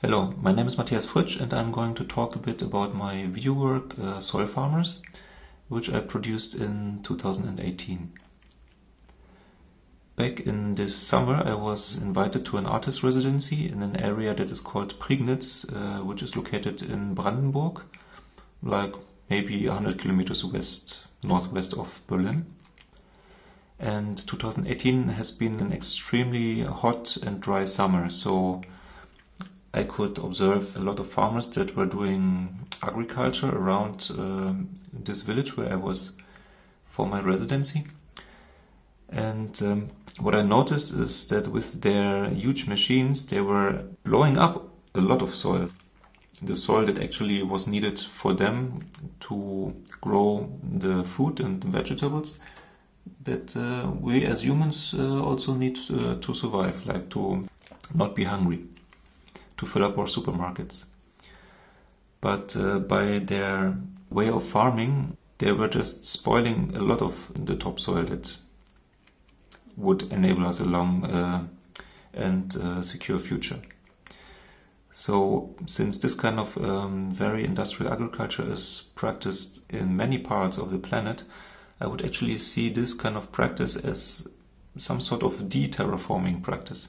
Hello, my name is Matthias Fritsch and I'm going to talk a bit about my video work uh, Soil Farmers, which I produced in 2018. Back in this summer I was invited to an artist residency in an area that is called Prignitz, uh, which is located in Brandenburg, like maybe 100 kilometers west, northwest of Berlin. And 2018 has been an extremely hot and dry summer, so I could observe a lot of farmers that were doing agriculture around uh, this village where I was for my residency. And um, what I noticed is that with their huge machines, they were blowing up a lot of soil. The soil that actually was needed for them to grow the food and vegetables that uh, we as humans uh, also need uh, to survive, like to not be hungry to fill up our supermarkets. But uh, by their way of farming, they were just spoiling a lot of the topsoil that would enable us a long uh, and uh, secure future. So, since this kind of um, very industrial agriculture is practiced in many parts of the planet, I would actually see this kind of practice as some sort of de terraforming practice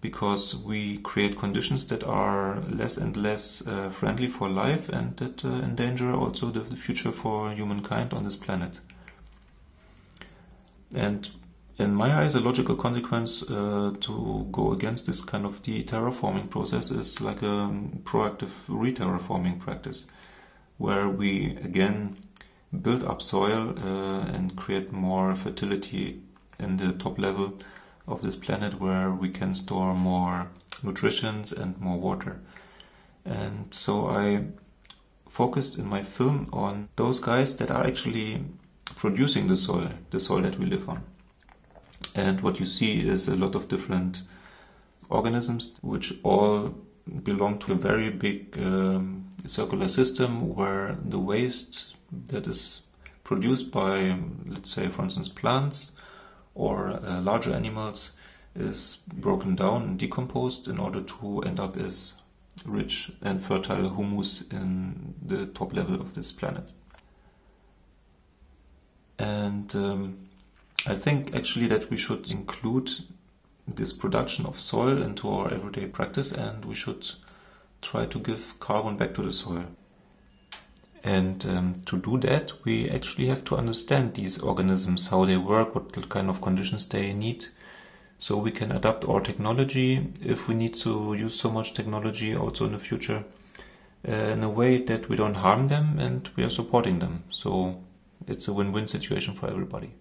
because we create conditions that are less and less uh, friendly for life and that uh, endanger also the, the, future for humankind on this planet. And in my eyes, a logical consequence uh, to go against this kind of de-terraforming process is like a proactive re-terraforming practice, where we again build up soil uh, and create more fertility in the top level of this planet where we can store more nutritions and more water. And so I focused in my film on those guys that are actually producing the soil, the soil that we live on. And what you see is a lot of different organisms which all belong to a very big um, circular system where the waste that is produced by, let's say, for instance, plants or uh, larger animals is broken down and decomposed in order to end up as rich and fertile humus in the top level of this planet. And um, I think actually that we should include this production of soil into our everyday practice and we should try to give carbon back to the soil. And um, to do that, we actually have to understand these organisms, how they work, what kind of conditions they need. So we can adapt our technology if we need to use so much technology also in the future uh, in a way that we don't harm them and we are supporting them. So it's a win-win situation for everybody.